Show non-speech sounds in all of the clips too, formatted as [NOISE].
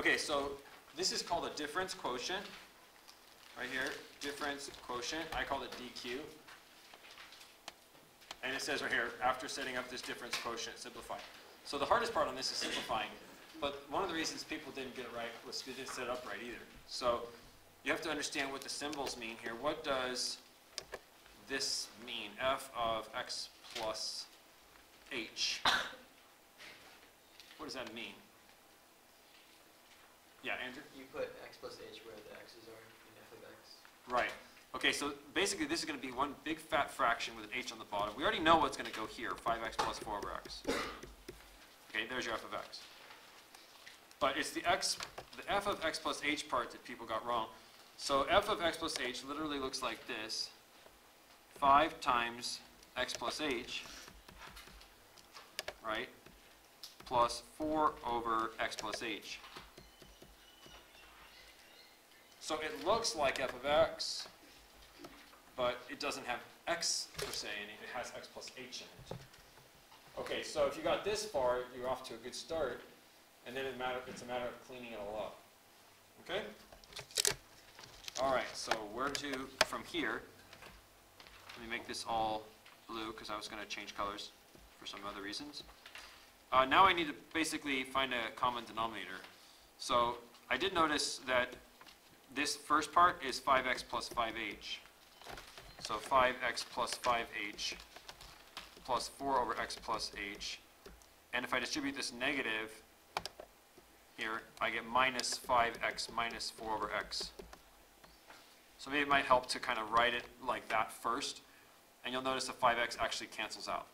Okay, so this is called a difference quotient, right here, difference quotient, I call it DQ. And it says right here, after setting up this difference quotient, simplify. So the hardest part on this is simplifying, but one of the reasons people didn't get it right was they didn't set it up right either. So you have to understand what the symbols mean here. What does this mean? F of x plus h. What does that mean? Yeah, Andrew? You put x plus h where the x's are in f of x. Right. Okay, so basically this is going to be one big fat fraction with an h on the bottom. We already know what's going to go here, 5x plus 4 over x. Okay, there's your f of x. But it's the x, the f of x plus h part that people got wrong. So f of x plus h literally looks like this. 5 times x plus h, right, plus 4 over x plus h. So it looks like f of x, but it doesn't have x per se in it, it has x plus h in it. Okay, so if you got this far, you're off to a good start, and then it matter, it's a matter of cleaning it all up. Okay? All right, so where to from here? Let me make this all blue, because I was going to change colors for some other reasons. Uh, now I need to basically find a common denominator. So I did notice that this first part is 5x plus 5h. So 5x plus 5h plus 4 over x plus h. And if I distribute this negative here, I get minus 5x minus 4 over x. So maybe it might help to kind of write it like that first, and you'll notice the 5x actually cancels out.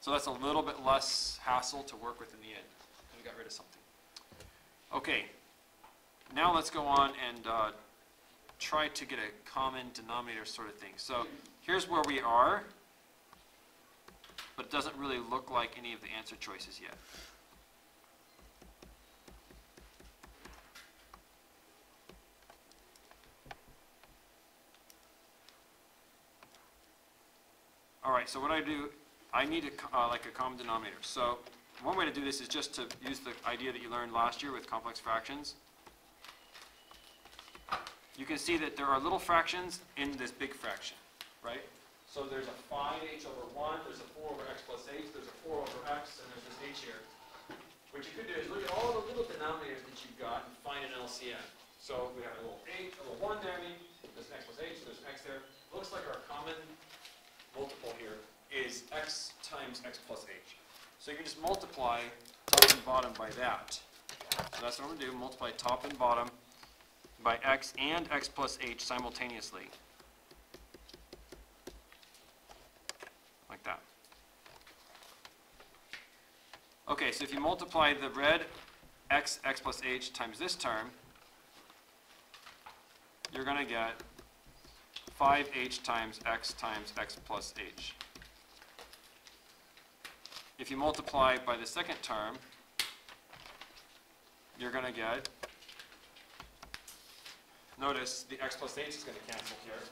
So that's a little bit less hassle to work with in the end. We got rid of something. Okay, now let's go on and uh, try to get a common denominator sort of thing. So here's where we are, but it doesn't really look like any of the answer choices yet. All right, so what I do, I need a, uh, like a common denominator. So one way to do this is just to use the idea that you learned last year with complex fractions. You can see that there are little fractions in this big fraction, right? So there's a 5h over 1, there's a 4 over x plus h, there's a 4 over x, and there's this h here. What you could do is look at all the little denominators that you've got and find an LCM. So we have a little 8, a little 1 there, there's an x plus h, there's an x there. Looks like our common multiple here is x times x plus h. So you can just multiply top and bottom by that. So that's what I'm going to do, multiply top and bottom by x and x plus h simultaneously. Like that. Okay, so if you multiply the red x, x plus h times this term, you're going to get 5h times x times x plus h. If you multiply by the second term, you're going to get, notice the x plus h is going to cancel here.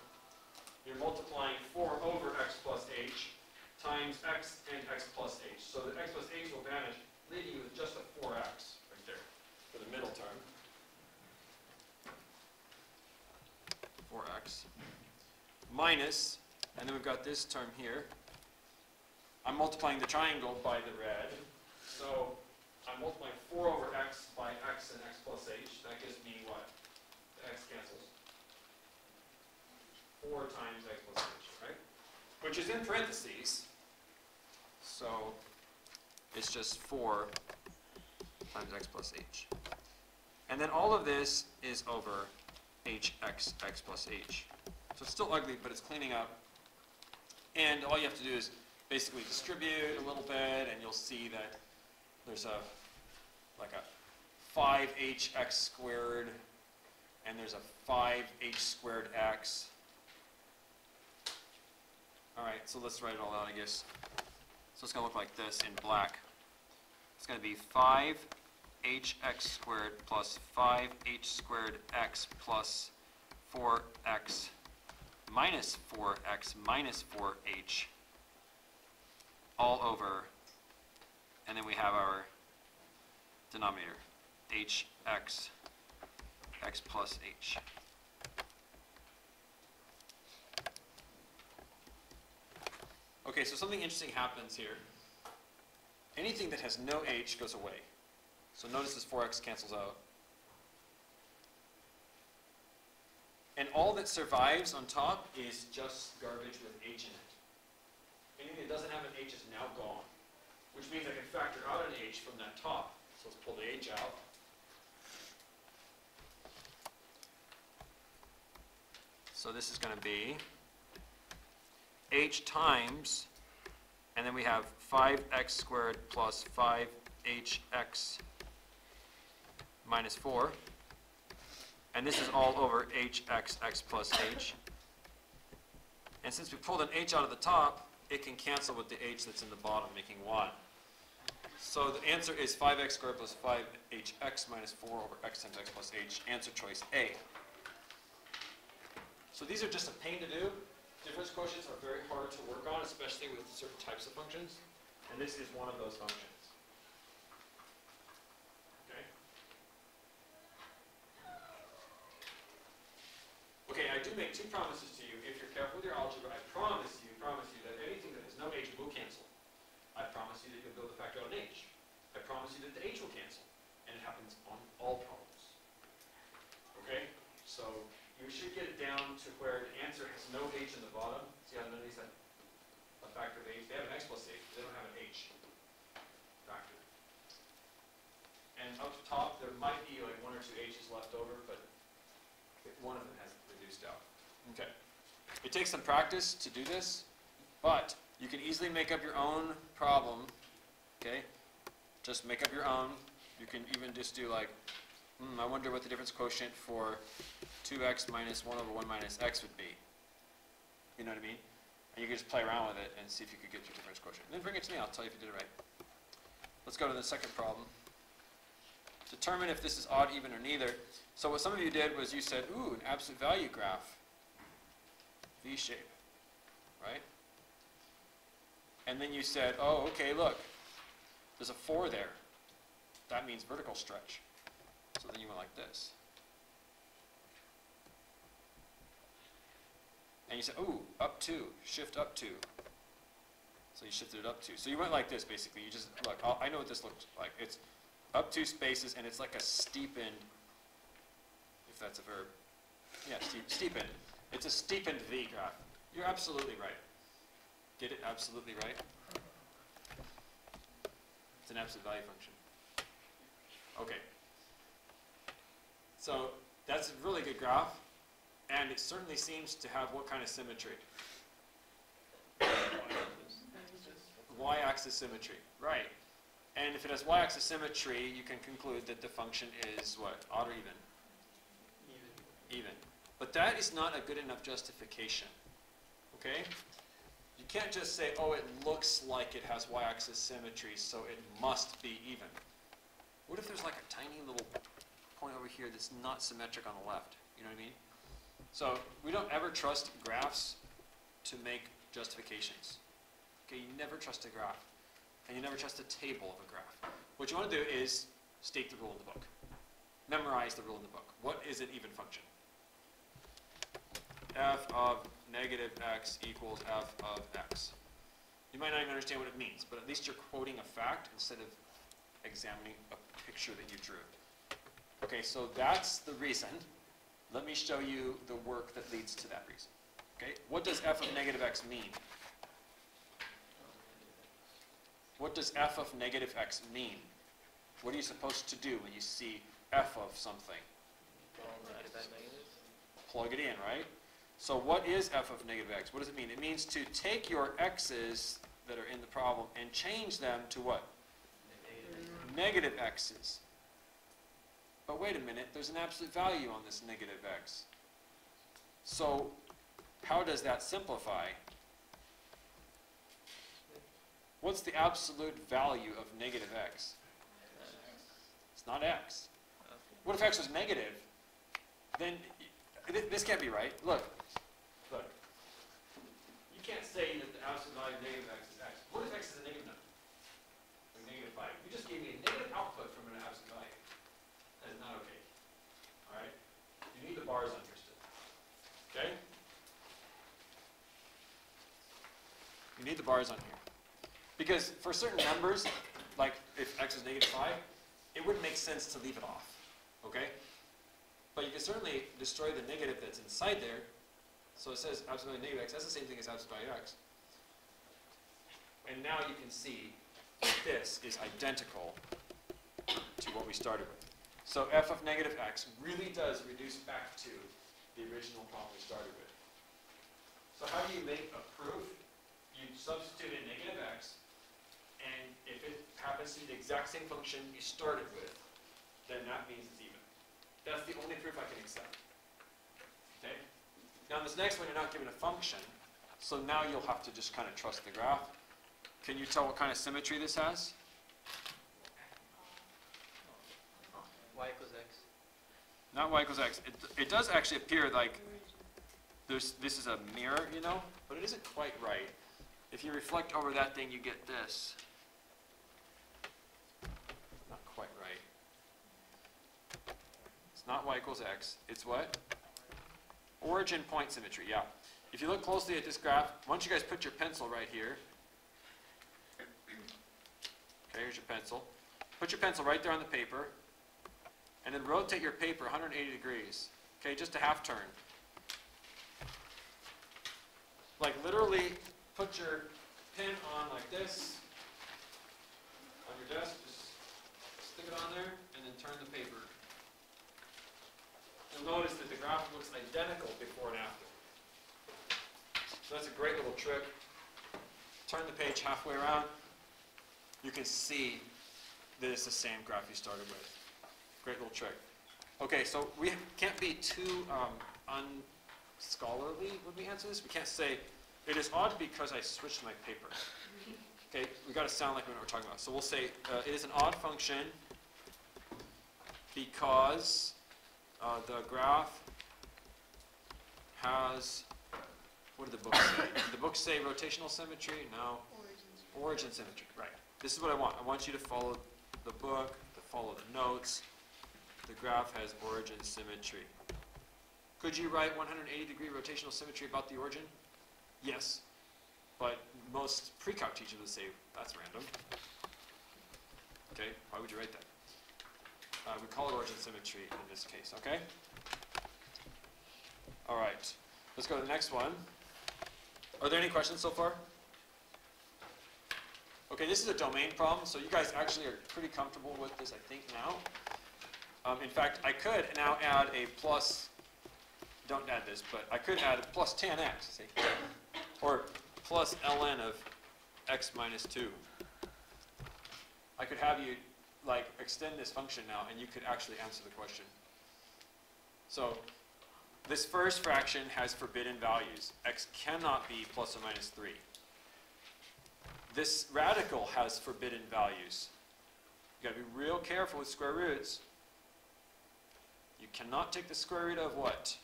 You're multiplying 4 over x plus h times x and x plus h. So the x plus h will vanish, leaving you with just a 4x right there for the middle term. 4x minus, and then we've got this term here. I'm multiplying the triangle by the red. So I'm multiplying 4 over x by x and x plus h. That gives me what? X cancels. 4 times x plus h, right? Which is in parentheses. So it's just 4 times x plus h. And then all of this is over hx, x plus h. So it's still ugly, but it's cleaning up. And all you have to do is basically distribute a little bit, and you'll see that there's a, like a 5hx squared, and there's a 5h squared x. All right, so let's write it all out, I guess. So it's going to look like this in black. It's going to be 5hx squared plus 5h squared x plus 4x minus 4x minus 4h all over, and then we have our denominator. hx, x plus h. Okay, so something interesting happens here. Anything that has no h goes away. So notice this 4x cancels out. And all that survives on top is just garbage with h in it. Anything that doesn't have an h is now gone, which means I can factor out an h from that top. So let's pull the h out. So this is going to be h times, and then we have 5x squared plus 5hx minus 4. And this is all over hx, x plus h. And since we pulled an h out of the top, it can cancel with the h that's in the bottom, making 1. So the answer is 5x squared plus 5hx minus 4 over x times x plus h. Answer choice A. So these are just a pain to do. Difference quotients are very hard to work on, especially with certain types of functions. And this is one of those functions. Okay? Okay, I do make two promises to you. If you're careful with your algebra, I promise you, promise you that anything that has no h will cancel. I promise you that you'll be able to factor out an h. I promise you that the h will cancel. And it happens on all problems. Okay? So you should get it down to where the answer has no h in the bottom. See how none of these have a factor of h? They have an x plus h, they don't have an h factor. And up top, there might be like one or two h's left over, but one of them has reduced out. Okay. It takes some practice to do this, but you can easily make up your own problem, okay? Just make up your own. You can even just do like, hmm, I wonder what the difference quotient for 2x minus 1 over 1 minus x would be. You know what I mean? And you can just play around with it and see if you could get your difference quotient. And then bring it to me, I'll tell you if you did it right. Let's go to the second problem. Determine if this is odd, even, or neither. So what some of you did was you said, ooh, an absolute value graph. V shape, right? And then you said, oh, okay, look, there's a 4 there. That means vertical stretch. So then you went like this. And you said, ooh, up 2, shift up 2. So you shifted it up 2. So you went like this, basically. You just, look, I'll, I know what this looks like. It's up 2 spaces, and it's like a steepened, if that's a verb. Yeah, steep, steepened. It's a steepened V graph. You're absolutely right. Get it absolutely right? It's an absolute value function. Okay. So that's a really good graph, and it certainly seems to have what kind of symmetry? Y-axis symmetry, right. And if it has y-axis symmetry, you can conclude that the function is what, odd or even? Even. Even. But that is not a good enough justification, okay? You can't just say, oh, it looks like it has y-axis symmetry, so it must be even. What if there's like a tiny little point over here that's not symmetric on the left? You know what I mean? So we don't ever trust graphs to make justifications. Okay, you never trust a graph. And you never trust a table of a graph. What you want to do is state the rule in the book. Memorize the rule in the book. What is an even function? f of negative x equals f of x. You might not even understand what it means, but at least you're quoting a fact instead of examining a picture that you drew. Okay, so that's the reason. Let me show you the work that leads to that reason. Okay, what does f of negative x mean? What does f of negative x mean? What are you supposed to do when you see f of something? Plug it in, right? So what is f of negative x? What does it mean? It means to take your x's that are in the problem and change them to what? Negative x's. But wait a minute, there's an absolute value on this negative x. So how does that simplify? What's the absolute value of negative x? It's not x. What if x was negative? Then th- this can't be right. Look, look. You can't say that the absolute value of negative x is x. What if x is a negative number? Like negative 5. You just gave me a negative output from an absolute value. The bars on here. Because for certain numbers, like if x is negative five, it wouldn't make sense to leave it off, okay? But you can certainly destroy the negative that's inside there. So it says absolute value negative x, that's the same thing as absolute value x. And now you can see that this is identical to what we started with. So f of negative x really does reduce back to the original problem we started with. So how do you make a proof? You substitute in negative x, and if it happens to be the exact same function you started with, then that means it's even. That's the only proof I can accept. Okay? Now in this next one, you're not given a function, so now you'll have to just kind of trust the graph. Can you tell what kind of symmetry this has? Y equals X. Not y equals x. It, it does actually appear like there's, this is a mirror, you know, but it isn't quite right. If you reflect over that thing, you get this. Not quite right. It's not y equals x. It's what? Origin point symmetry, yeah. If you look closely at this graph, once you guys put your pencil right here, okay, here's your pencil. Put your pencil right there on the paper, and then rotate your paper 180 degrees, okay, just a half turn. Like literally put your pen on like this on your desk, just stick it on there and then turn the paper. You'll notice that the graph looks identical before and after. So that's a great little trick. Turn the page halfway around. You can see that it's the same graph you started with. Great little trick. Okay, so we can't be too um, unscholarly when we answer this. We can't say, it is odd because I switched my paper. Okay, we got to sound like we know what we're talking about. So we'll say, uh, it is an odd function because uh, the graph has, what did the book say? The book say rotational symmetry? No. Origin symmetry, right. This is what I want. I want you to follow the book, to follow the notes. The graph has origin symmetry. Could you write 180 degree rotational symmetry about the origin? Yes. But most pre-calc teachers would say, that's random. Okay, why would you write that? Uh, we call it origin symmetry in this case, okay? All right, let's go to the next one. Are there any questions so far? Okay, this is a domain problem, so you guys actually are pretty comfortable with this, I think, now. Um, in fact, I could now add a plus, don't add this, but I could add a plus 10x, see? Or plus ln of x minus 2. I could have you, like, extend this function now, and you could actually answer the question. So, this first fraction has forbidden values. x cannot be plus or minus 3. This radical has forbidden values. You've gotta be real careful with square roots. You cannot take the square root of what?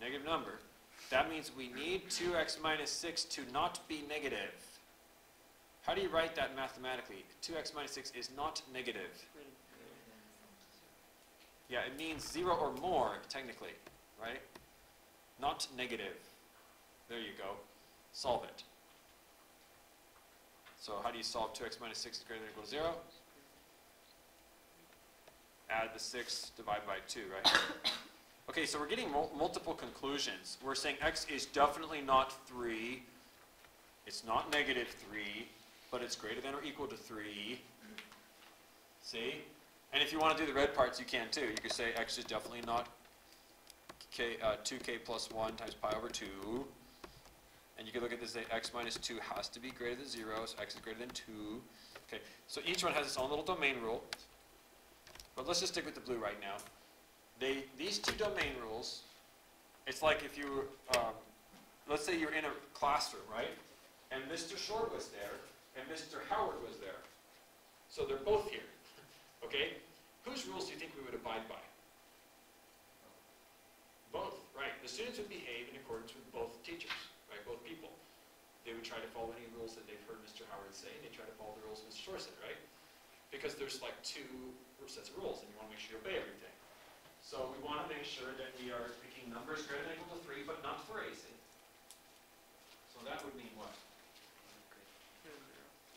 Negative number. That means we need 2x minus 6 to not be negative. How do you write that mathematically? 2x minus 6 is not negative. Yeah, it means 0 or more, technically, right? Not negative. There you go. Solve it. So how do you solve 2x minus 6 is greater than or equal to 0? Add the 6, divide by 2, right? Okay, so we're getting mul multiple conclusions. We're saying x is definitely not 3. It's not negative 3, but it's greater than or equal to 3. See? And if you want to do the red parts, you can too. You could say x is definitely not k, uh, 2k plus 1 times pi over 2. And you can look at this, say x minus 2 has to be greater than 0, so x is greater than 2. Okay, so each one has its own little domain rule. But let's just stick with the blue right now. They, these two domain rules, it's like if you, um, let's say you're in a classroom, right? And Mr. Schorr was there, and Mr. Howard was there. So they're both here, okay? Whose rules do you think we would abide by? Both, right. The students would behave in accordance with both teachers, right, both people. They would try to follow any rules that they've heard Mr. Howard say, and they try to follow the rules Mr. Schorr said, right? Because there's like two sets of rules, and you want to make sure you obey everything. So we want to make sure that we are picking numbers greater than or equal to 3, but not 3, see? So that would mean what?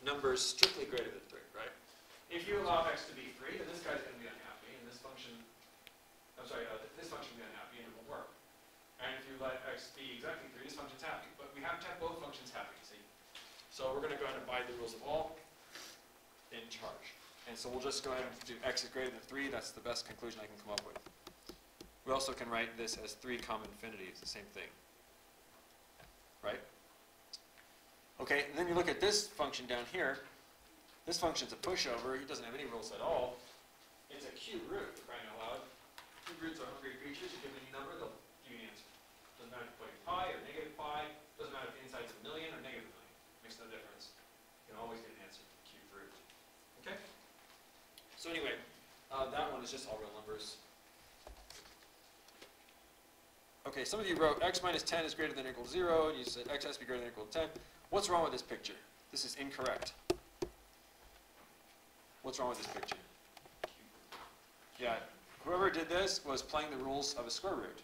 numbers strictly greater than three, right? If you allow x to be three, then this guy's gonna be unhappy, and this function, I'm sorry, uh, this function will be unhappy and it won't work. And if you let x be exactly three, this function's happy, but we have to have both functions happy, see? So we're gonna go ahead and abide the rules of all in charge. And so we'll just go ahead and do x is greater than three, that's the best conclusion I can come up with. We also can write this as three comma infinity, it's the same thing. Right? Okay, and then you look at this function down here. This function's a pushover, It doesn't have any rules at all. It's a cube root, for crying out loud. Cube roots are hungry creatures, you give any number, they'll give you an answer. Doesn't matter if you put pi or negative pi, doesn't matter if the inside's a million or negative a million, makes no difference. You can always get an answer from cube root. Okay? So anyway, uh, that one is just all real numbers. Okay, some of you wrote x minus 10 is greater than or equal to 0, and you said x has to be greater than or equal to 10. What's wrong with this picture? This is incorrect. What's wrong with this picture? Yeah, whoever did this was playing the rules of a square root.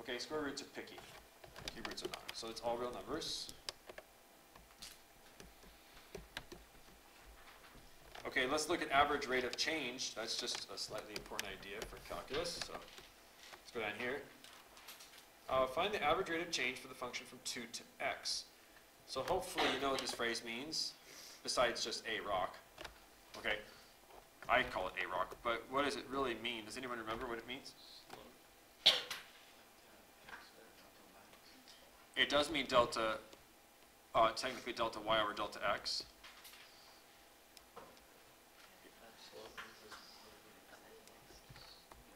Okay, square roots are picky. Cube roots are not. So it's all real numbers. Okay, let's look at average rate of change. That's just a slightly important idea for calculus. So let's go down here. Uh, find the average rate of change for the function from 2 to x. So hopefully you know what this phrase means, besides just a rock. Okay, I call it a rock, but what does it really mean? Does anyone remember what it means? It does mean delta, uh, technically delta y over delta x.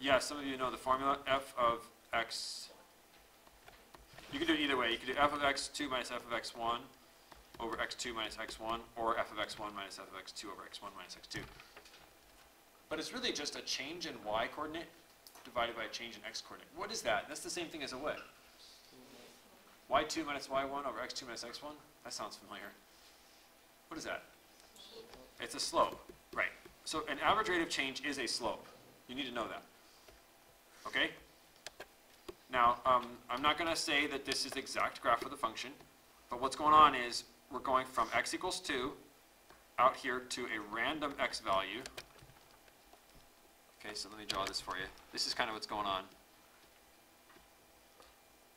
Yeah, some of you know the formula, f of x. You can do it either way. You can do f of x2 minus f of x1 over x2 minus x1, or f of x1 minus f of x2 over x1 minus x2. But it's really just a change in y coordinate divided by a change in x coordinate. What is that? That's the same thing as a what? y2 minus y1 over x2 minus x1? That sounds familiar. What is that? It's a slope, right. So an average rate of change is a slope. You need to know that. Okay? Now, um, I'm not going to say that this is the exact graph of the function, but what's going on is we're going from x equals 2 out here to a random x value. Okay, so let me draw this for you. This is kind of what's going on.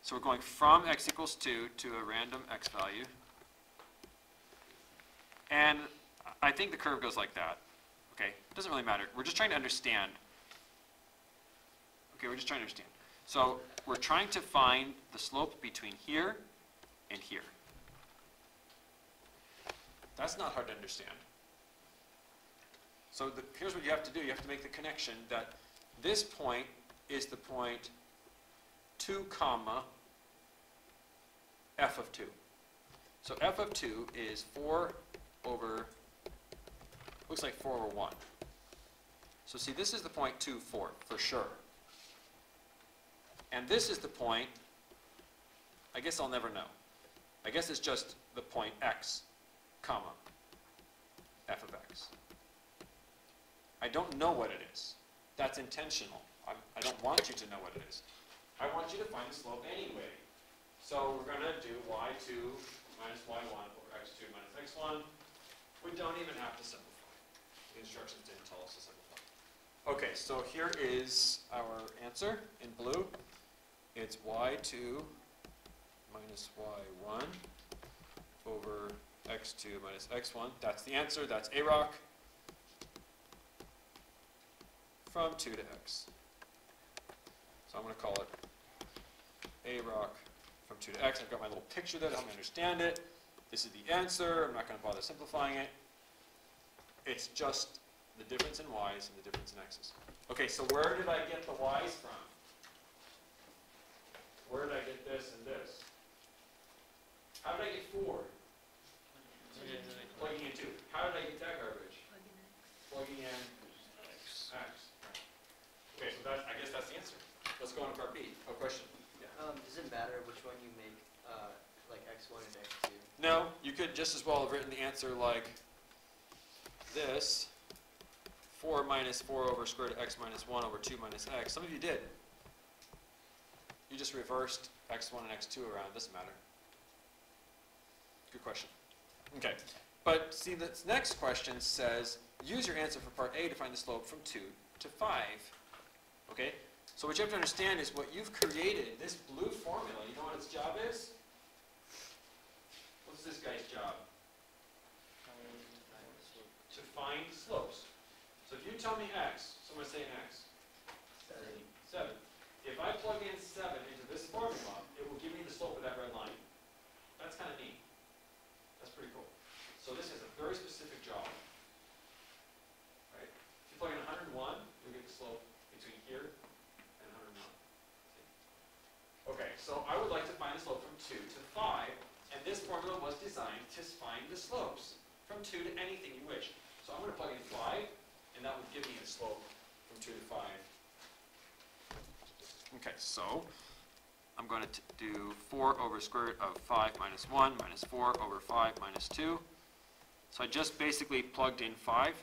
So we're going from x equals 2 to a random x value. And I think the curve goes like that. Okay, it doesn't really matter. We're just trying to understand. Okay, we're just trying to understand. So we're trying to find the slope between here and here. That's not hard to understand. So the, here's what you have to do. You have to make the connection that this point is the point 2 comma f of 2. So f of 2 is 4 over, looks like 4 over 1. So see, this is the point 2, 4, for sure. And this is the point, I guess I'll never know. I guess it's just the point x, comma, f of x. I don't know what it is. That's intentional. I'm, I don't want you to know what it is. I want you to find the slope anyway. So we're going to do y2 minus y1 over x2 minus x1. We don't even have to simplify. The instructions didn't tell us to simplify. Okay, so here is our answer in blue. It's y2 minus y1 over x2 minus x1. That's the answer. That's a rock from 2 to x. So I'm going to call it a rock from 2 to x. I've got my little picture there to help me understand it. This is the answer. I'm not going to bother simplifying it. It's just the difference in y's and the difference in x's. Okay, so where did I get the y's from? Where did I get this and this? How did I get 4? Plugging in 2. How did I get that garbage? Plugging in x. Okay, so that, I guess that's the answer. Let's go on to part B. Oh, question? Yeah. Um, does it matter which one you make, uh, like X one and X two? No, you could just as well have written the answer like this. 4 minus 4 over square root of x minus 1 over 2 minus x. Some of you did. You just reversed x1 and x2 around. It Doesn't matter. Good question. Okay. But see, this next question says, use your answer for part A to find the slope from two to five. Okay? So what you have to understand is what you've created, this blue formula, you know what its job is? What's this guy's job? To find slopes. So if you tell me x, someone say an x. Seven. If I plug in seven into this formula, it will give me the slope of that red line. That's kind of neat. That's pretty cool. So this has a very specific job. Right? If you plug in hundred and one, you'll get the slope between here and hundred and one. Okay, so I would like to find the slope from two to five, and this formula was designed to find the slopes from two to anything you wish. So I'm gonna plug in five, and that would give me the slope from two to five. Okay, so I'm going to do 4 over square root of 5 minus 1 minus 4 over 5 minus 2. So I just basically plugged in 5,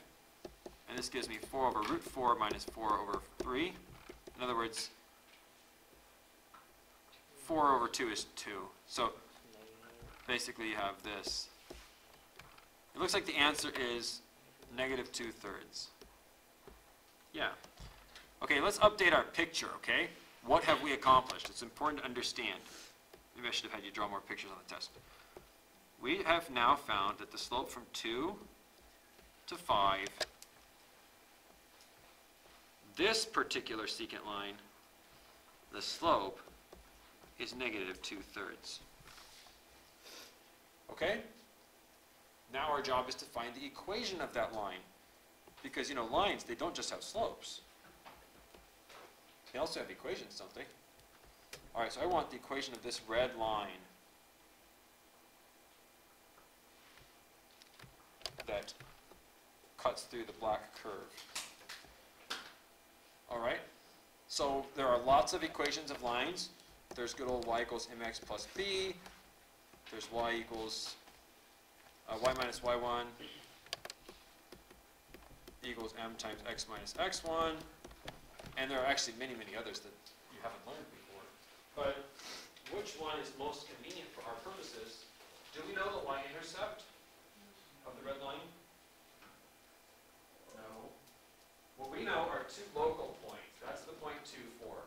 and this gives me 4 over root 4 minus 4 over 3. In other words, 4 over 2 is 2. So basically you have this. It looks like the answer is negative 2 thirds. Yeah. Okay, let's update our picture, okay? What have we accomplished? It's important to understand. Maybe I should have had you draw more pictures on the test. We have now found that the slope from 2 to 5, this particular secant line, the slope is negative 2 thirds. Okay? Now our job is to find the equation of that line. Because, you know, lines, they don't just have slopes. They also have equations, don't they? All right, so I want the equation of this red line that cuts through the black curve. All right, so there are lots of equations of lines. There's good old y equals mx plus b. There's y equals uh, y minus y1 equals m times x minus x1. And there are actually many, many others that you haven't learned before. But which one is most convenient for our purposes? Do we know the y-intercept of the red line? No. What we know are two local points. That's the point two, four,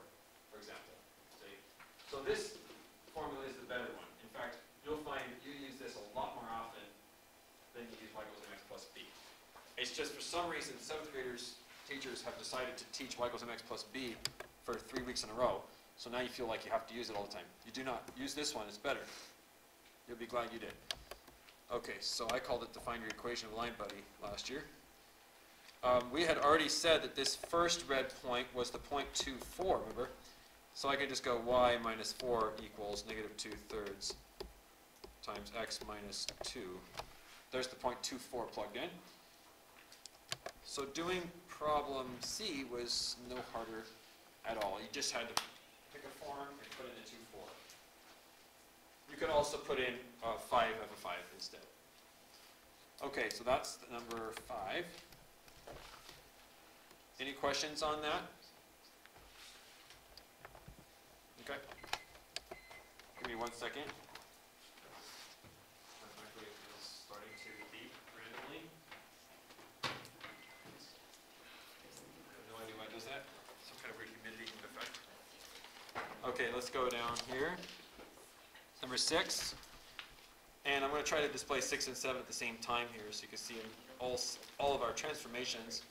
for example. See? So this formula is the better one. In fact, you'll find you use this a lot more often than you use y equals mx plus b. It's just for some reason, seventh graders teachers have decided to teach y equals mx plus b for three weeks in a row. So now you feel like you have to use it all the time. You do not. Use this one, it's better. You'll be glad you did. Okay, so I called it the find your equation of line buddy last year. Um, we had already said that this first red point was the point 2, 4, remember? So I can just go y minus 4 equals negative 2 thirds times x minus 2. There's the point 2, 4 plugged in. So doing problem C was no harder at all. You just had to pick a form and put in a 2, 4. You could also put in a 5 of a 5 instead. Okay, so that's the number 5. Any questions on that? Okay. Give me one second. My microwave is starting to beep randomly. I have no idea why it does that. Some kind of weird humidity effect. Okay, let's go down here. Number six. And I'm going to try to display six and seven at the same time here so you can see all, all of our transformations.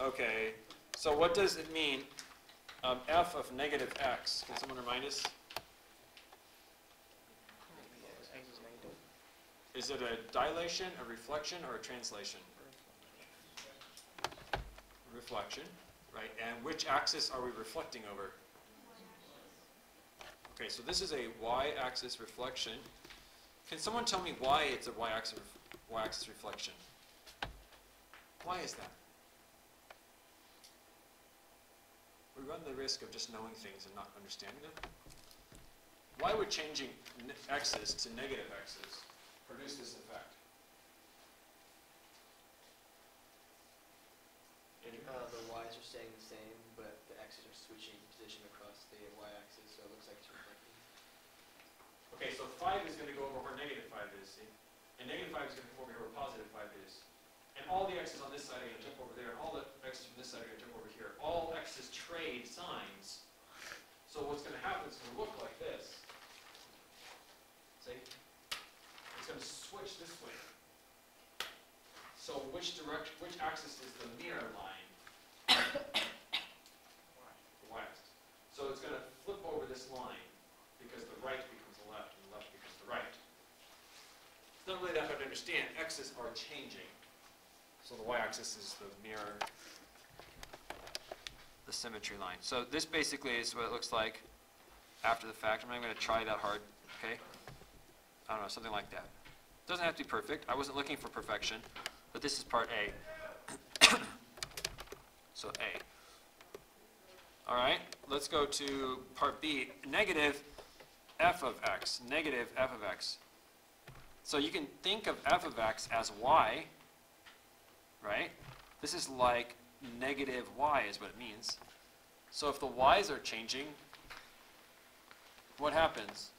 Okay, so what does it mean, um, f of negative x? Can someone remind us? Is it a dilation, a reflection, or a translation? Reflection, right? And which axis are we reflecting over? Okay, so this is a y-axis reflection. Can someone tell me why it's a y-axis, y-axis reflection? Why is that? We run the risk of just knowing things and not understanding them. Why would changing x's to negative x's produce this effect? Uh, the y's are staying the same, but the x's are switching position across the y-axis, so it looks like it's reflecting. Okay, so 5 is going to go over where negative 5 is, see? And negative 5 is going to come over here where positive 5 is. And all the x's on this side are going to jump over there, and all the x's from this side are going to jump over here. All x's trade signs. So what's going to happen is going to look like this. This way. So which direction, which axis is the mirror line? [COUGHS] The y-axis. So it's gonna flip over this line, because the right becomes the left, and the left becomes the right. It's not really that hard to understand, x's are changing. So the y-axis is the mirror, the symmetry line. So this basically is what it looks like after the fact. I'm not gonna try that hard, okay? I don't know, something like that. Doesn't have to be perfect, I wasn't looking for perfection, but this is part A. [COUGHS] So A. All right, let's go to part B, negative f of x, negative f of x. So you can think of f of x as y, right? This is like negative y is what it means. So if the y's are changing, what happens?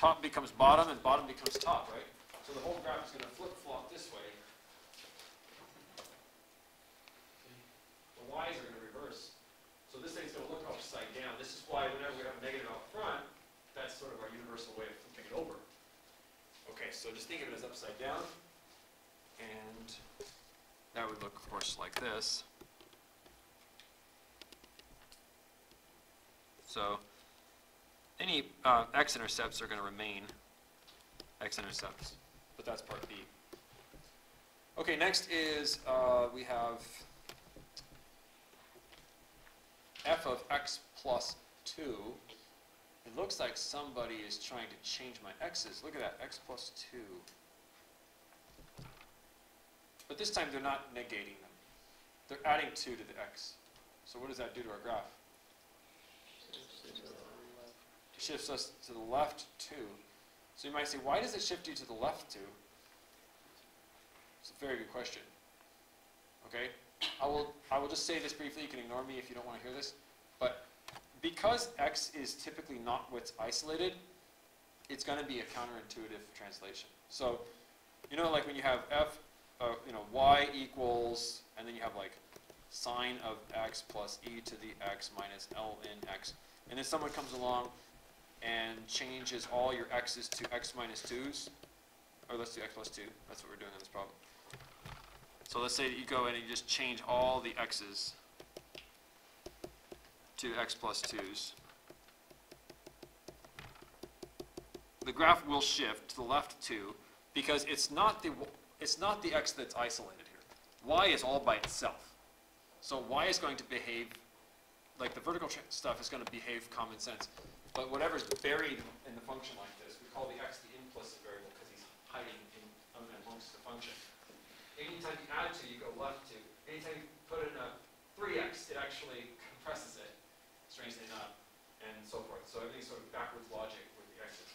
Top becomes bottom and bottom becomes top, right? So the whole graph is going to flip-flop this way. The y's are going to reverse. So this thing's going to look upside down. This is why whenever we have a negative out front, that's sort of our universal way of flipping it over. Okay, so just think of it as upside down. And that would look, of course, like this. So any uh, x-intercepts are going to remain x-intercepts, but that's part B. Okay, next is uh, we have f of x plus 2. It looks like somebody is trying to change my x's. Look at that, x plus 2. But this time they're not negating them. They're adding 2 to the x. So what does that do to our graph? Shifts us to the left two. So you might say, why does it shift you to the left two? It's a very good question. Okay, I will I will just say this briefly. You can ignore me if you don't want to hear this, but because x is typically not what's isolated, it's going to be a counterintuitive translation. So, you know, like when you have f, uh, you know, y equals, and then you have like sine of x plus e to the x minus ln x, and then someone comes along and changes all your x's to x minus 2's, or let's do x plus 2, that's what we're doing in this problem. So let's say that you go in and you just change all the x's to x plus 2's. The graph will shift to the left 2 because it's not the, it's not the x that's isolated here. y is all by itself. So y is going to behave, like the vertical stuff is going to behave common sense. But whatever's buried in the function like this, we call the x the implicit variable because he's hiding in amongst the function. Anytime you add two, you go left two. Anytime you put in a 3x, it actually compresses it, strangely enough, and so forth. So everything's sort of backwards logic with the x's.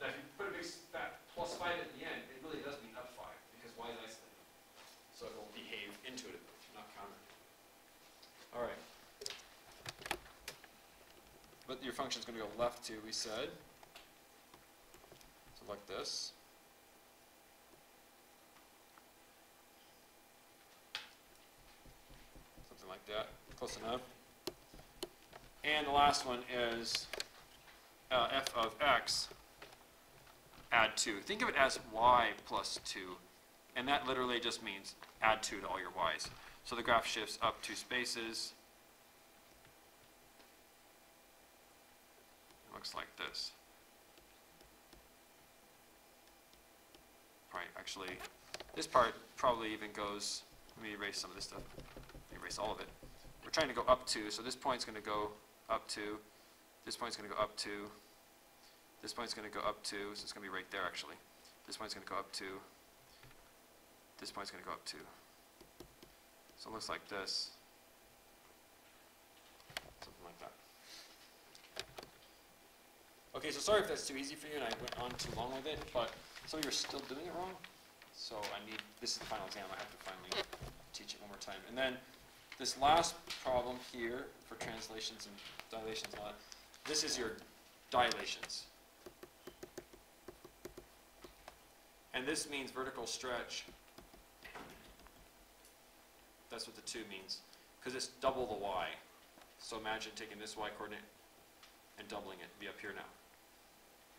Now, if you put a big fat plus 5 at the end, it really does mean up 5 because y is isolated. So it will behave intuitively, not counter. All right. But function is going to go left two, we said. So like this. Something like that. Close enough. And the last one is uh, f of x add 2. Think of it as y plus 2. And that literally just means add 2 to all your y's. So the graph shifts up two spaces. Looks like this. Right, actually, this part probably even goes, let me erase some of this stuff, erase all of it. We're trying to go up to, so this point's going to go up to, this point's going to go up to, this point's going to go up to, so it's going to be right there actually. This point's going to go up to, this point's going to go up to. So it looks like this. Something like that. Okay, so sorry if that's too easy for you and I went on too long with it, but some of you are still doing it wrong. So I need, this is the final exam, I have to finally teach it one more time. And then this last problem here for translations and dilations that, this is your dilations. And this means vertical stretch. That's what the 2 means, because it's double the y. So imagine taking this y coordinate and doubling it, be up here now.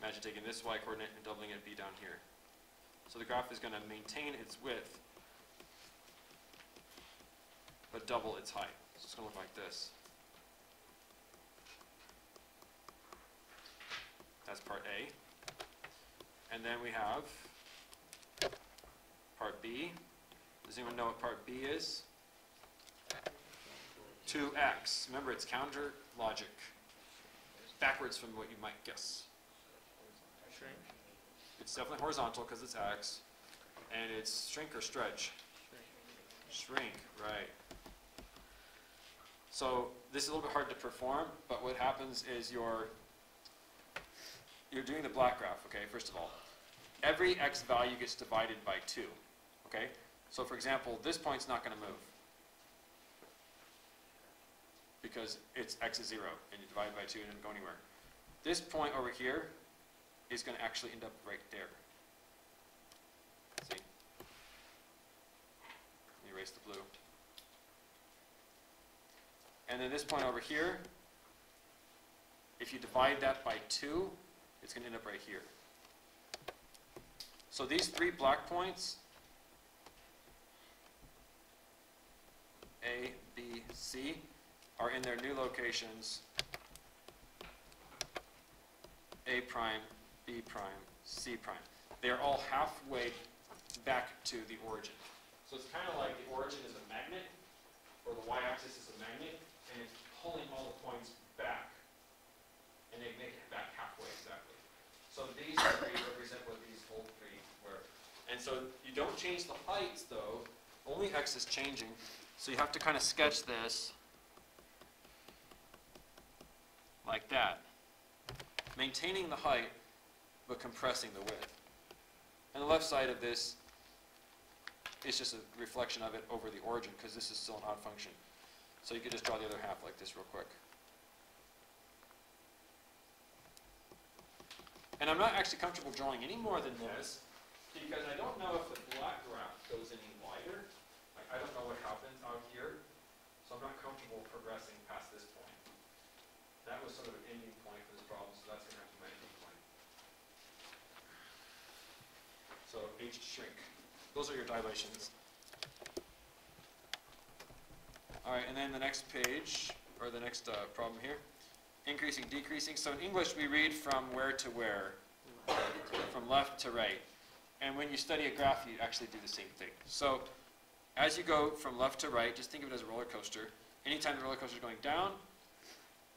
Imagine taking this y coordinate and doubling it, be down here. So the graph is going to maintain its width, but double its height. So it's going to look like this. That's part A. And then we have part B. Does anyone know what part B is? 2x. Remember, it's counter logic. Backwards from what you might guess. Shrink. It's definitely horizontal because it's x. And it's shrink or stretch? Shrink, right. So this is a little bit hard to perform, but what happens is you're, you're doing the black graph, okay, first of all. Every x value gets divided by 2, okay? So for example, this point's not going to move because it's x is 0, and you divide by 2 and it doesn't go anywhere. This point over here is going to actually end up right there. See? Let me erase the blue. And then this point over here, if you divide that by 2, it's going to end up right here. So these three black points, A, B, C, are in their new locations, A prime, B prime, C prime. They are all halfway back to the origin. So it's kind of like the origin is a magnet, or the y-axis is a magnet, and it's pulling all the points back. And they make it back halfway exactly. So these three represent what these whole three were. And so you don't change the heights though, only x is changing. So you have to kind of sketch this like that. Maintaining the height, but compressing the width. And the left side of this is just a reflection of it over the origin, because this is still an odd function. So you could just draw the other half like this real quick. And I'm not actually comfortable drawing any more than this, because I don't know if the black graph goes any wider. Like, I don't know what happens out here, so I'm not comfortable progressing past this point. That was sort of an ending point for this problem, so that's gonna have to be my ending point. Shrink. Those are your dilations. All right, and then the next page, or the next uh, problem here, increasing, decreasing. So in English, we read from where to where, from left to right. And when you study a graph, you actually do the same thing. So as you go from left to right, just think of it as a roller coaster. Anytime the roller coaster is going down,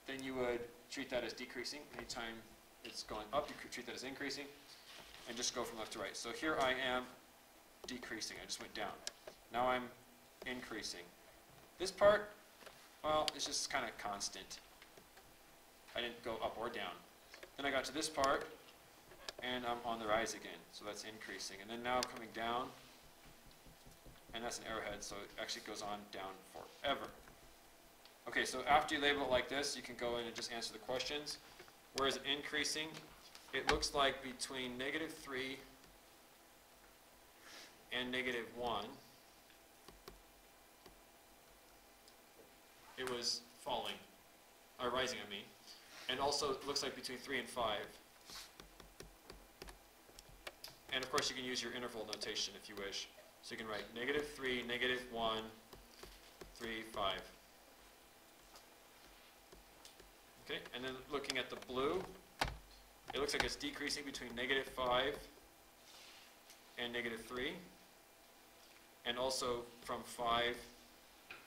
then you would treat that as decreasing. Anytime it's going up, you could treat that as increasing, and just go from left to right. So here I am decreasing, I just went down. Now I'm increasing. This part, well, it's just kind of constant. I didn't go up or down. Then I got to this part, and I'm on the rise again, so that's increasing. And then now I'm coming down, and that's an arrowhead, so it actually goes on down forever. Okay, so after you label it like this, you can go in and just answer the questions. Where is it increasing? It looks like between negative 3 and negative 1, it was falling, or rising, I mean. And also, it looks like between 3 and 5. And of course, you can use your interval notation if you wish. So you can write negative 3, negative 1, 3, 5. Okay, and then looking at the blue, it looks like it's decreasing between negative 5 and negative 3, and also from 5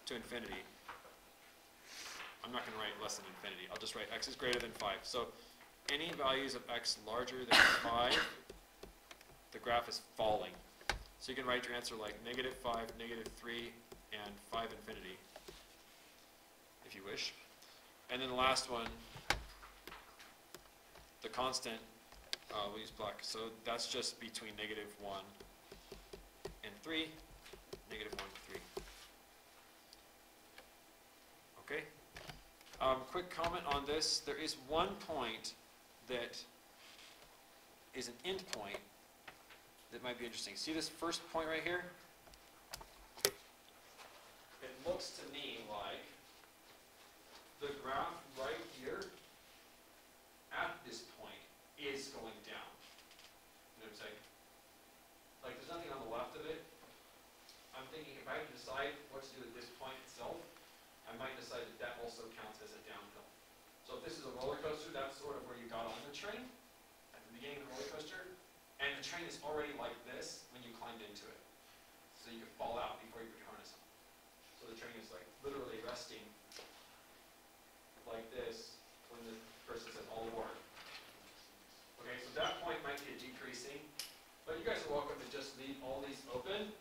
to infinity. I'm not going to write less than infinity. I'll just write x is greater than 5. So any values of x larger than 5, the graph is falling. So you can write your answer like negative 5, negative 3, and 5 infinity, if you wish. And then the last one, the constant, uh, use black. So that's just between negative 1 and 3, negative 1 to 3. Okay? Um, quick comment on this. There is one point that is an endpoint that might be interesting. See this first point right here? It looks to me like the graph right here at this point is going down. You know what I'm saying? Like, there's nothing on the left of it. I'm thinking if I can decide what to do at this point itself, I might decide that that also counts as a downhill. So if this is a roller coaster, that's sort of where you got on the train, at the beginning of the roller coaster, and the train is already like this when you climbed into it. So you could fall out before you put your harness on. So the train is like literally resting like this when the person says all aboard. Okay, so that point might be a decreasing, but you guys are welcome to just leave all these open.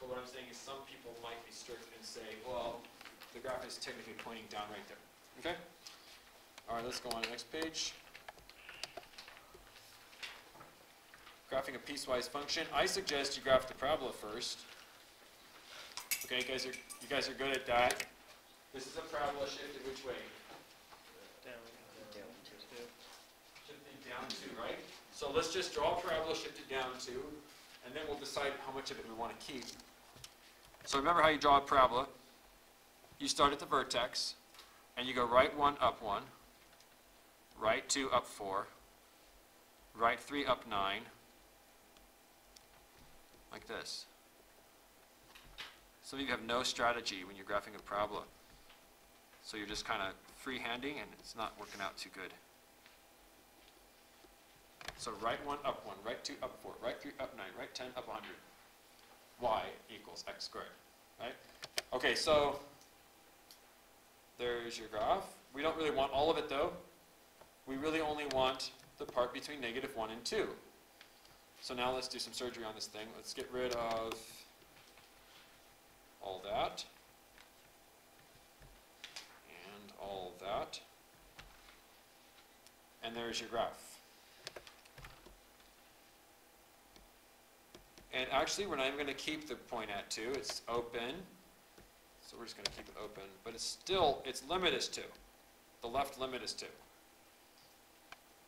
But what I'm saying is some people might be strict and say, well, the graph is technically pointing down right there. Okay? All right, let's go on to the next page. Graphing a piecewise function. I suggest you graph the parabola first. Okay, you guys are, you guys are good at that. This is a parabola shifted which way? Down. Shifted down two, right? So let's just draw a parabola shifted down two, and then we'll decide how much of it we want to keep. So remember how you draw a parabola? You start at the vertex, and you go right one, up one, right two, up four, right three, up nine, like this. Some of you have no strategy when you're graphing a parabola. So you're just kind of freehanding, and it's not working out too good. So right one, up one, right two, up four, right three, up nine, right ten, up hundred. Y equals x squared, right? Okay, so there's your graph. We don't really want all of it though. We really only want the part between negative one and two. So now let's do some surgery on this thing. Let's get rid of all that. And all that. And there's your graph. And actually, we're not even going to keep the point at 2. It's open. So we're just going to keep it open. But it's still, its limit is 2. The left limit is 2.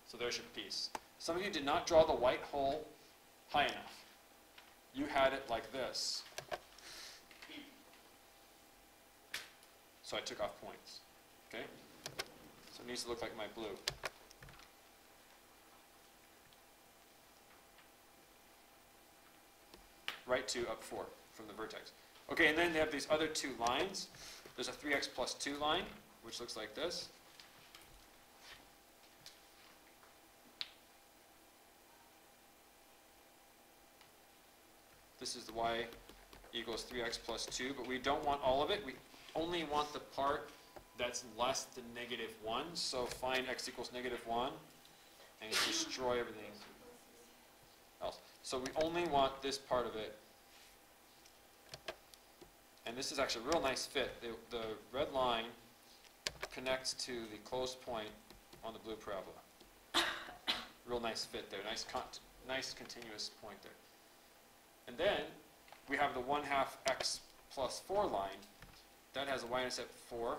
So there's your piece. Some of you did not draw the white hole high enough. You had it like this. So I took off points. Okay? So it needs to look like my blue. Right 2 up 4 from the vertex. Okay, and then they have these other two lines. There's a 3x plus 2 line, which looks like this. This is the y equals 3x plus 2, but we don't want all of it. We only want the part that's less than negative 1. So find x equals negative 1 and destroy everything else. So we only want this part of it. And this is actually a real nice fit. The, the red line connects to the closed point on the blue parabola. [COUGHS] Real nice fit there, nice, con nice continuous point there. And then we have the 1 half x plus 4 line. That has a y-intercept 4,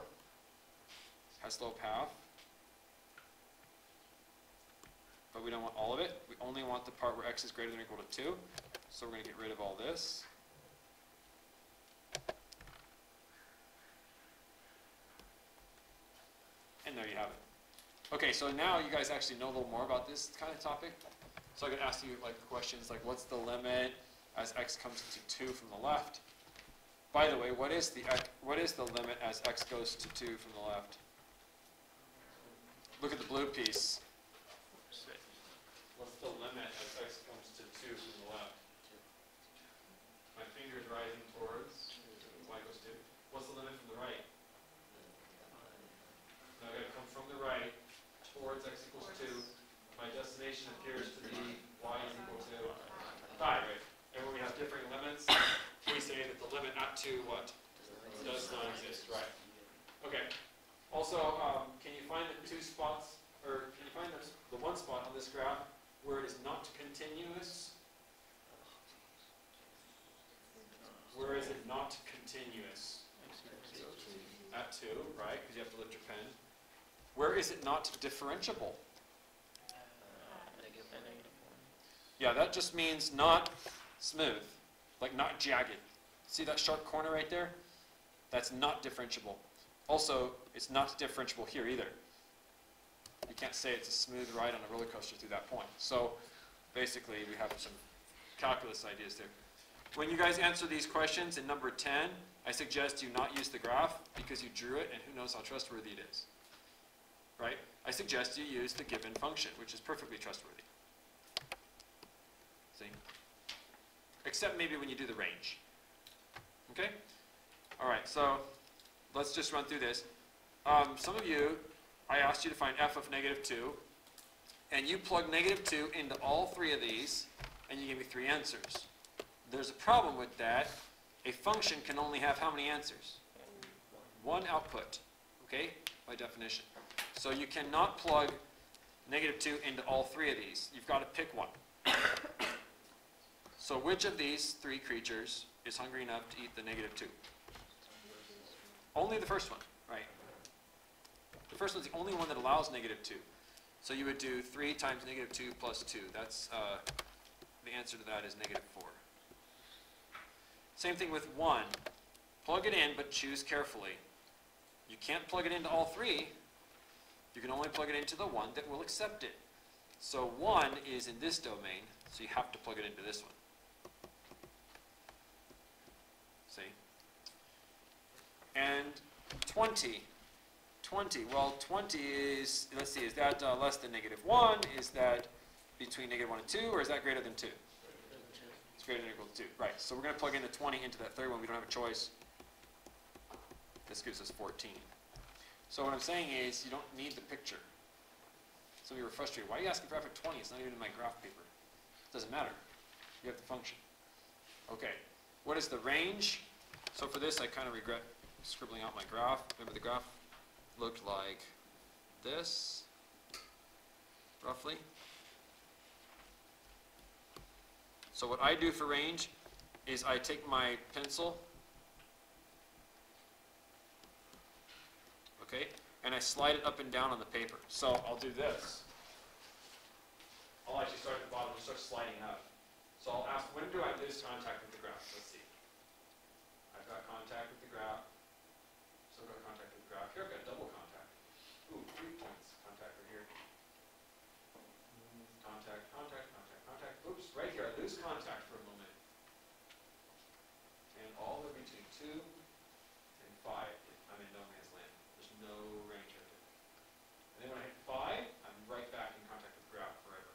has slope half. But we don't want all of it. We only want the part where x is greater than or equal to 2. So we're going to get rid of all this. And there you have it. Okay, so now you guys actually know a little more about this kind of topic. So I can ask you like questions like what's the limit as x comes to 2 from the left? By the way, what is the what is the limit as x goes to 2 from the left? Look at the blue piece. The limit as x comes to 2 from the left? My finger is rising towards y equals 2. What's the limit from the right? Now I gotta come from the right towards x equals 2. My destination appears to be y is equal to 5, right? And when we have differing limits, we say that the limit at 2 what? Does not exist, right? Okay. Also, um, can you find the two spots, or can you find the, the one spot on this graph where it is not continuous? Where is it not continuous? At two, right, because you have to lift your pen. Where is it not differentiable? Yeah, that just means not smooth, like not jagged. See that sharp corner right there? That's not differentiable. Also, it's not differentiable here either. You can't say it's a smooth ride on a roller coaster through that point. So basically, we have some calculus ideas there. When you guys answer these questions in number 10, I suggest you not use the graph because you drew it and who knows how trustworthy it is. Right? I suggest you use the given function, which is perfectly trustworthy. See? Except maybe when you do the range. Okay? All right, so let's just run through this. Um, some of you, I asked you to find f of negative 2, and you plug negative 2 into all three of these, and you give me three answers. There's a problem with that. A function can only have how many answers? One output, okay, by definition. So you cannot plug negative 2 into all three of these. You've got to pick one. [COUGHS] So which of these three creatures is hungry enough to eat the negative 2? Only the first one? The first one's the only one that allows negative 2. So you would do 3 times negative 2 plus 2. That's, uh, the answer to that is negative 4. Same thing with 1. Plug it in, but choose carefully. You can't plug it into all three. You can only plug it into the one that will accept it. So 1 is in this domain, so you have to plug it into this one. See? And 20. 20, well, 20 is, let's see, is that uh, less than negative 1? Is that between negative 1 and 2, or is that greater than 2? It's greater than or equal to 2. Right, so we're going to plug in the 20 into that third one. We don't have a choice. This gives us 14. So what I'm saying is, you don't need the picture. Of you were frustrated. Why are you asking for f of 20? It's not even in my graph paper. It Doesn't matter. You have the function. Okay, what is the range? So for this, I kind of regret scribbling out my graph. Remember the graph looked like this, roughly. So what I do for range is I take my pencil, okay, and I slide it up and down on the paper. So I'll do this. I'll actually start at the bottom and start sliding up. So I'll ask, when do I lose contact with the graph? Let's see. I've got contact with the graph. Still got contact with the graph. Here I've got double contact. Ooh, three points. Contact right here. Contact, contact, contact, contact. Oops, right here. I lose contact for a moment. And all the between two and five, I'm in no man's land. There's no range right there. And then when I hit five, I'm right back in contact with graph forever.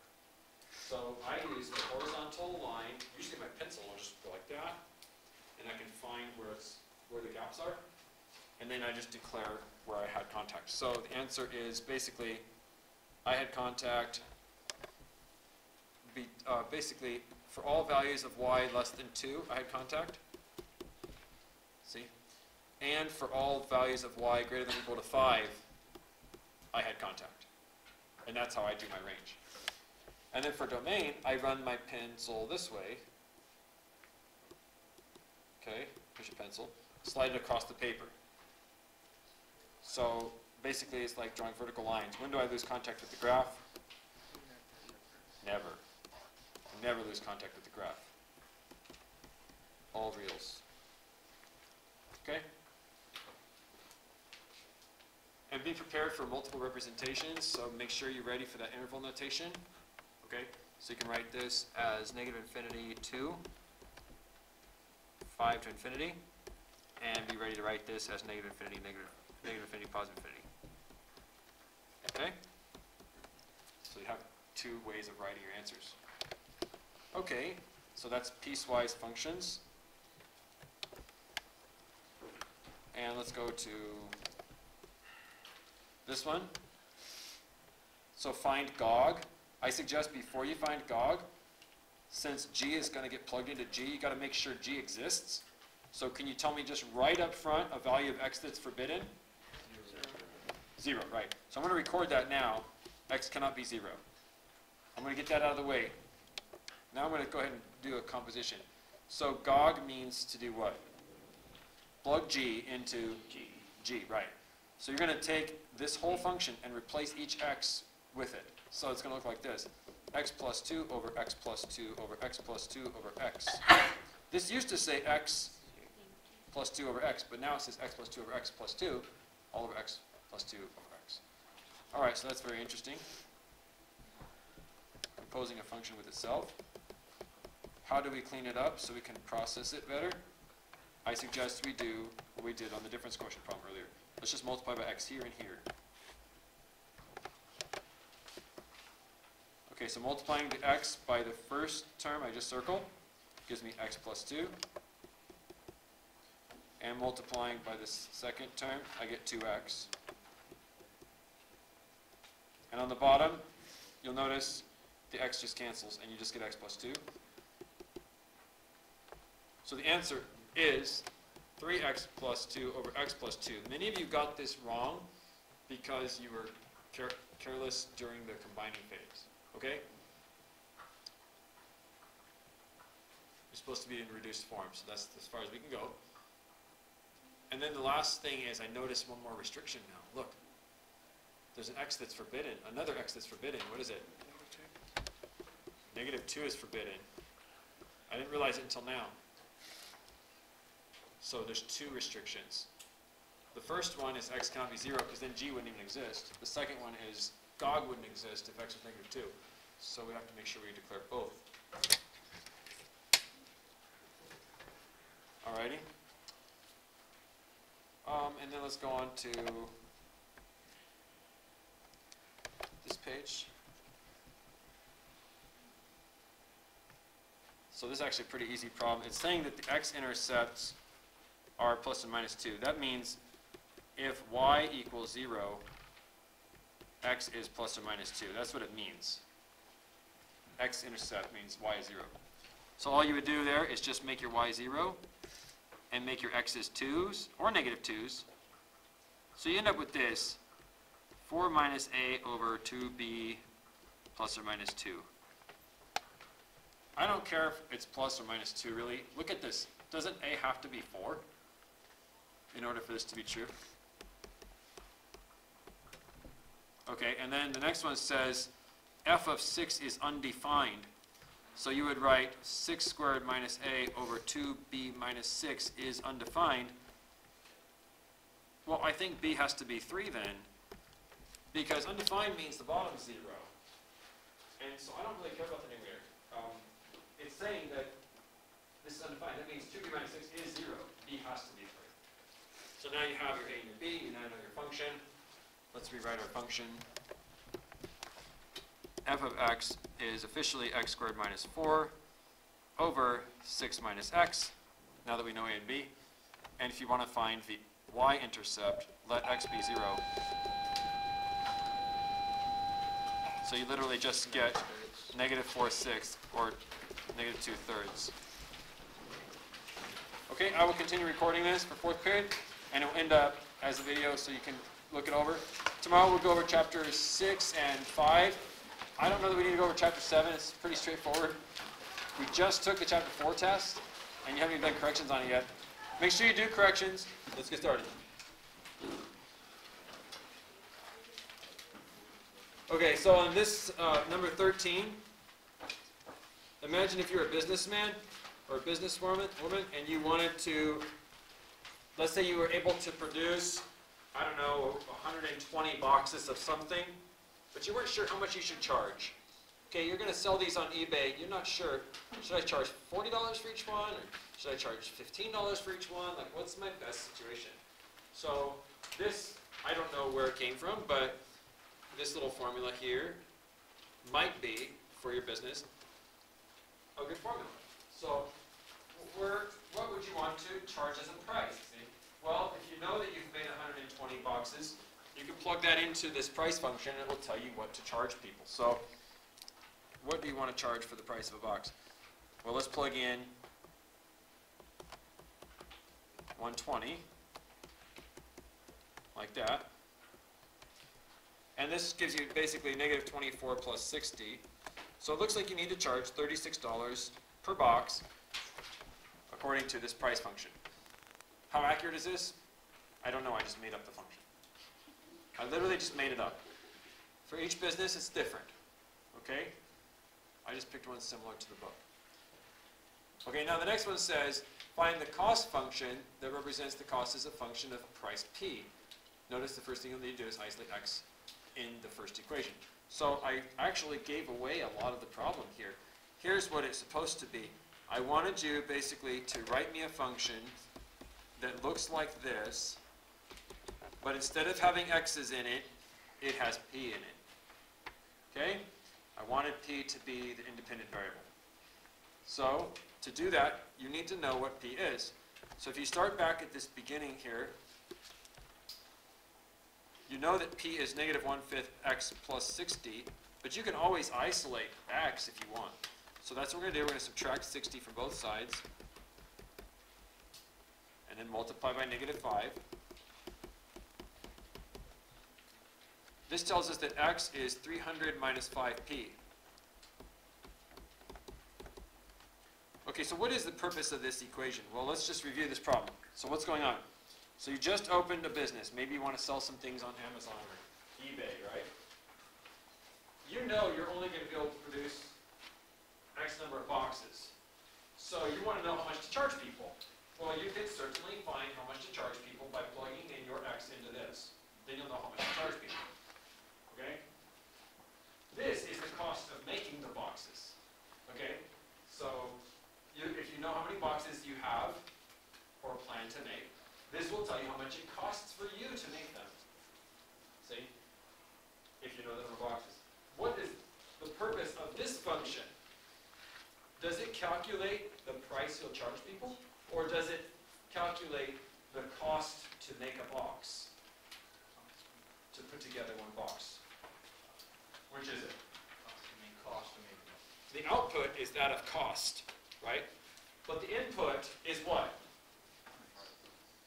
So I use the horizontal line, usually my pencil will just go like that, and I can find where it's, where the gaps are, and then I just declare where I had contact. So the answer is basically, I had contact, be, uh, basically, for all values of y less than two, I had contact. See? And for all values of y greater than or equal to five, I had contact. And that's how I do my range. And then for domain, I run my pencil this way. Okay, here's a pencil. Slide it across the paper. So basically, it's like drawing vertical lines. When do I lose contact with the graph? Never. Never lose contact with the graph. All reals. Okay? And be prepared for multiple representations, so make sure you're ready for that interval notation. Okay? So you can write this as negative infinity 2, 5 to infinity, and be ready to write this as negative infinity, negative, negative infinity, positive infinity. Okay? So you have two ways of writing your answers. Okay, so that's piecewise functions. And let's go to this one. So find GOG. I suggest before you find GOG, since G is going to get plugged into G, you got to make sure G exists. So can you tell me just right up front a value of x that's forbidden? Zero, right. So I'm going to record that now. x cannot be zero. I'm going to get that out of the way. Now I'm going to go ahead and do a composition. So GOG means to do what? Plug G into G. G, right. So you're gonna take this whole function and replace each x with it. So it's gonna look like this, x plus two over x plus two over x plus two over x. This used to say x plus two over x, but now it says x plus two over x plus two, all over x plus two over x. All right, so that's very interesting. Composing a function with itself. How do we clean it up so we can process it better? I suggest we do what we did on the difference quotient problem earlier. Let's just multiply by x here and here. Okay, so multiplying the x by the first term I just circled gives me x plus 2. And multiplying by the second term, I get 2x. And on the bottom, you'll notice the x just cancels and you just get x plus 2. So the answer is 3x plus 2 over x plus 2. Many of you got this wrong because you were care- careless during the combining phase, okay? You're supposed to be in reduced form, so that's as far as we can go. And then the last thing is I notice one more restriction now. Look, there's an x that's forbidden, another x that's forbidden. What is it? Negative 2 is forbidden. I didn't realize it until now. So there's two restrictions. The first one is x cannot be 0 because then g wouldn't even exist. The second one is GOG wouldn't exist if x was negative 2. So we have to make sure we declare both. Alrighty. Um, and then let's go on to this page. So this is actually a pretty easy problem. It's saying that the x-intercepts are plus and minus 2. That means if y equals 0, x is plus or minus 2. That's what it means. X-intercept means y is 0. So all you would do there is just make your y 0 and make your x's 2s or negative 2s. So you end up with this, 4 minus a over 2b plus or minus 2. I don't care if it's plus or minus 2 really. Look at this. Doesn't a have to be 4 in order for this to be true? Okay, and then the next one says f of 6 is undefined. So you would write 6 squared minus a over 2b minus 6 is undefined. Well, I think b has to be 3 then, because undefined means the bottom is 0. And so I don't really care about the numerator. Um, it's saying that this is undefined. That means 2b minus 6 is 0. b has to be 3. So now you have your a and your b, you now know your function. Let's rewrite our function. f of x is officially x squared minus 4 over 6 minus x, now that we know a and b. And if you want to find the y-intercept, let x be 0. So you literally just get negative 4 sixths or negative 2 thirds. Okay, I will continue recording this for fourth period, and it will end up as a video so you can look it over. Tomorrow we'll go over chapters 6 and 5. I don't know that we need to go over chapter 7, it's pretty straightforward. We just took the chapter 4 test, and you haven't even done corrections on it yet. Make sure you do corrections. Let's get started. Okay, so on this, uh, number 13, imagine if you're a businessman or a businesswoman woman, and you wanted to, let's say you were able to produce, I don't know, 120 boxes of something, but you weren't sure how much you should charge. Okay, you're going to sell these on eBay. You're not sure. Should I charge $40 for each one? Or should I charge $15 for each one? Like, what's my best situation? So, this, I don't know where it came from, but this little formula here might be, for your business, a good formula. So, where, what would you want to charge as a price? Well, if you know that you've made 120 boxes, you can plug that into this price function and it will tell you what to charge people. So, what do you want to charge for the price of a box? Well, let's plug in 120, like that. And this gives you basically negative 24 plus 60. So it looks like you need to charge $36 per box according to this price function. How accurate is this? I don't know, I just made up the function. I literally just made it up. For each business, it's different, okay? I just picked one similar to the book. Okay, now the next one says, find the cost function that represents the cost as a function of price P. Notice the first thing you'll need to do is isolate X in the first equation. So I actually gave away a lot of the problem here. Here's what it's supposed to be. I wanted you basically to write me a function that looks like this, but instead of having x's in it, it has p in it. Okay? I wanted p to be the independent variable. So, to do that, you need to know what p is. So if you start back at this beginning here, you know that p is negative one-fifth x plus 60, but you can always isolate x if you want. So that's what we're going to do. We're going to subtract 60 from both sides, and then multiply by negative 5. This tells us that x is 300 minus 5p. Okay, so what is the purpose of this equation? Well, let's just review this problem. So what's going on? So you just opened a business. Maybe you want to sell some things on Amazon or eBay, right? You know you're only going to be able to produce X number of boxes. So you want to know how much to charge people. Well, you can certainly find how much to charge people by plugging in your X into this. Then you'll know how much to charge people. Okay? This is the cost of making the boxes. Okay? So you, if you know how many boxes you have or plan to make, this will tell you how much it costs for you to make them. See? If you know the number of boxes. What is the purpose of this function? Does it calculate the price you'll charge people? Or does it calculate the cost to make a box? To put together one box? Which is it? The output is that of cost, right? But the input is what?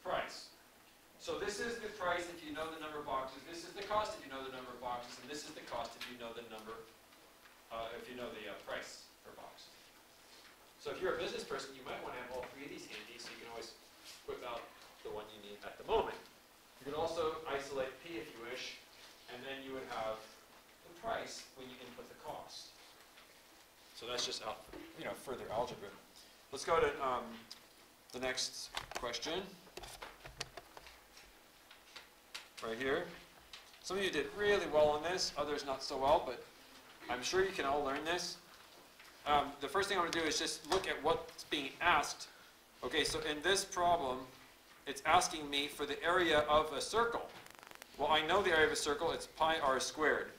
Price. So this is the price if you know the number of boxes, this is the cost if you know the number of boxes, and this is the cost if you know the number, uh, if you know the uh, price per box. So if you're a business person, you might want to have all three of these handy, so you can always whip out the one you need at the moment. You can also isolate P if you wish, and then you would have the price when you input the cost. So that's just you know, further algebra. Let's go to um, the next question. Right here. Some of you did really well on this, others not so well, but I'm sure you can all learn this. Um, the first thing I'm going to do is just look at what's being asked. Okay, so in this problem, it's asking me for the area of a circle. Well, I know the area of a circle, it's pi r squared.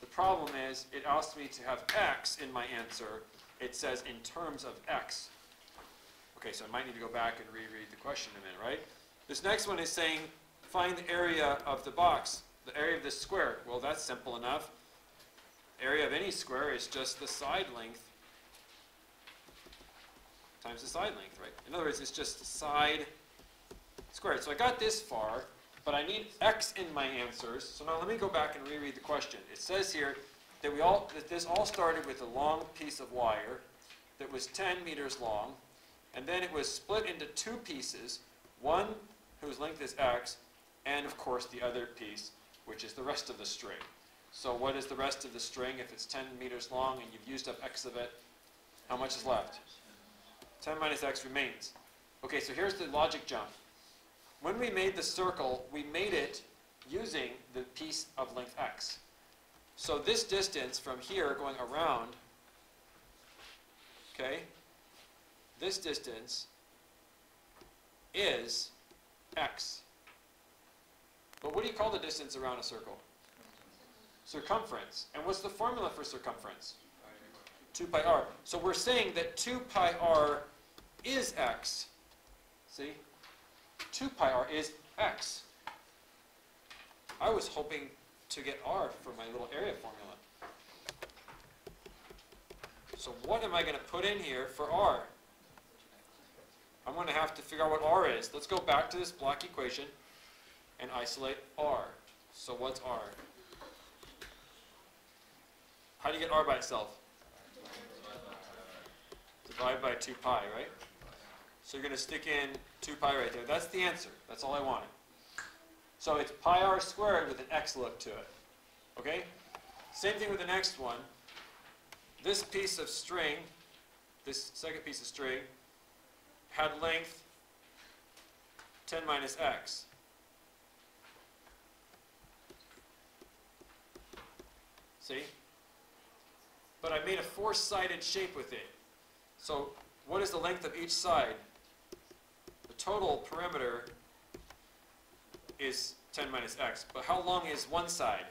The problem is, it asks me to have x in my answer. It says in terms of x. Okay, so I might need to go back and reread the question a minute, right? This next one is saying, find the area of the box, the area of this square. Well, that's simple enough. Area of any square is just the side length times the side length, right? In other words, it's just side squared. So I got this far, but I need x in my answers. So now let me go back and reread the question. It says here that we all that this all started with a long piece of wire that was 10 meters long, and then it was split into two pieces, one whose length is x, and of course the other piece, which is the rest of the string. So what is the rest of the string if it's 10 meters long and you've used up x of it? How much is left? 10 minus x remains. Okay, so here's the logic jump. When we made the circle, we made it using the piece of length x. So this distance from here going around, okay, this distance is x. But what do you call the distance around a circle? Circumference. And what's the formula for circumference? 2 pi r. So we're saying that 2 pi r is x. See? 2 pi r is x. I was hoping to get r for my little area formula. So what am I going to put in here for r? I'm going to have to figure out what r is. Let's go back to this block equation and isolate r. So what's r? How do you get r by itself? Divide by 2 pi, right? So you're going to stick in 2 pi right there. That's the answer. That's all I wanted. So it's pi r squared with an x look to it. Okay? Same thing with the next one. This piece of string, this second piece of string, had length 10 minus x. See? But I made a four-sided shape with it. So what is the length of each side? The total perimeter is 10 minus x. But how long is one side?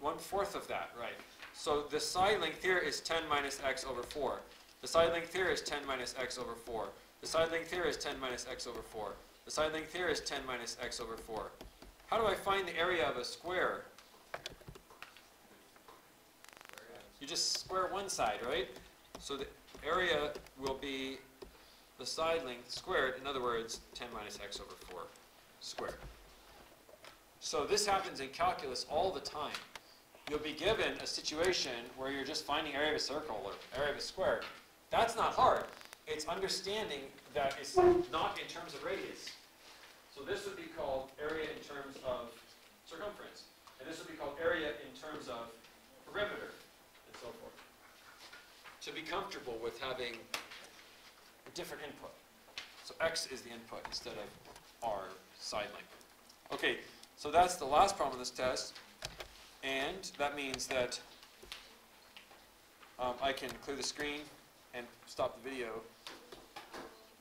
One-fourth of that, right. So the side length here is 10 minus x over 4. The side length here is 10 minus x over 4. The side length here is 10 minus x over 4. The side length here is 10 minus x over 4. How do I find the area of a square? You just square one side, right? So the area will be the side length squared, in other words, 10 minus x over 4 squared. So this happens in calculus all the time. You'll be given a situation where you're just finding area of a circle or area of a square. That's not hard. It's understanding that it's not in terms of radius. So this would be called area in terms of circumference. And this would be called area in terms of perimeter. To be comfortable with having a different input. So x is the input instead of r side length. Okay, so that's the last problem of this test. And that means that um, I can clear the screen and stop the video.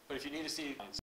But if you need to see